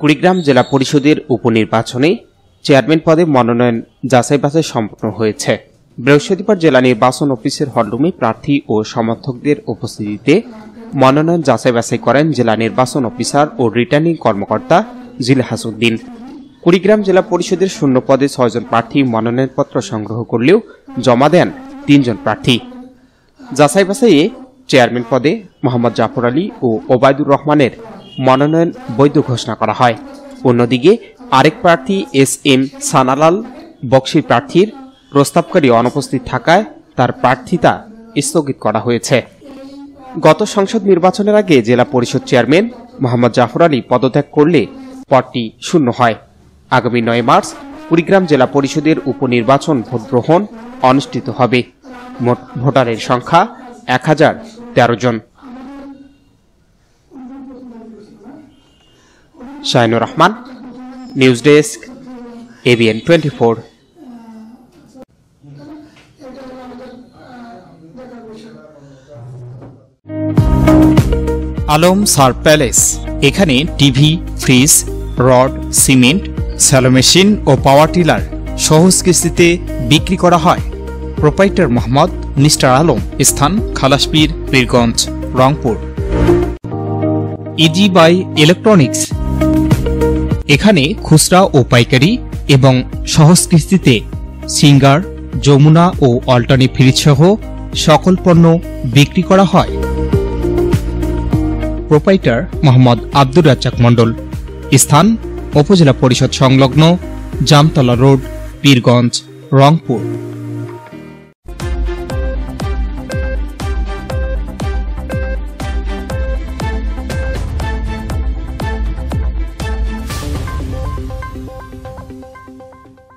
কুড়িগ্রাম জেলা পরিষদের উপনির্বাচনে চেয়ারম্যান পদে মনোনয়ন যাচাই বাছাই সম্পন্ন হয়েছে। বৃহস্পতিবার জেলা নির্বাচন অফিসের হলরুমে প্রার্থী ও সমর্থকদের উপস্থিতিতে মনোনয়ন যাচাই বাছাই করেন জেলা নির্বাচন অফিসার ও রিটার্নিং কর্মকর্তা জিল হাসুদ্দিন কুড়িগ্রাম জেলা পরিষদের শূন্য পদে ছয়জন প্রার্থী মনোনয়নপত্র সংগ্রহ করলেও জমা দেন তিনজন প্রার্থী। যাচাই বাছাইয়ে চেয়ারম্যান পদে মোহাম্মদ জাফর আলী ও ওবায়দুর রহমানের মনোনয়ন বৈধ ঘোষণা করা হয়। অন্যদিকে, আরেক প্রার্থী এস এম সানালাল বক্সির প্রার্থীর প্রস্তাবকারী অনুপস্থিত থাকায় তার প্রার্থিতা স্থগিত করা হয়েছে। গত সংসদ নির্বাচনের আগে জেলা পরিষদ চেয়ারম্যান মোহাম্মদ জাফর আলী পদত্যাগ করলে পদটি শূন্য হয়। আগামী নয় মার্চ কুড়িগ্রাম জেলা পরিষদের উপনির্বাচন ভোট গ্রহণ অনুষ্ঠিত হবে। মোট ভোটারের সংখ্যা এক হাজার তেরো জন। Shahinur Rahman, news desk, ABN twenty four. Alam Sar palace, এখানে TV, fridge, rod, cement, shallow machine ও পাওয়ার টিলার সহজ কিস্তিতে বিক্রি করা হয়। প্রোপাইটার মোহাম্মদ মিস্টার আলম, স্থান Khalaspir Pirganj Rangpur. Easy buy electronics এখানে খুচরা ও পাইকারি এবং সহজ কিস্তিতে সিঙ্গার, যমুনা ও অল্টানি ফ্রিজ সহ সকল পণ্য বিক্রি করা হয়। প্রোপাইটার মোহাম্মদ আব্দুর রাজ্জাক মণ্ডল। স্থান উপজেলা পরিষদ সংলগ্ন জামতলা রোড পীরগঞ্জ রংপুর।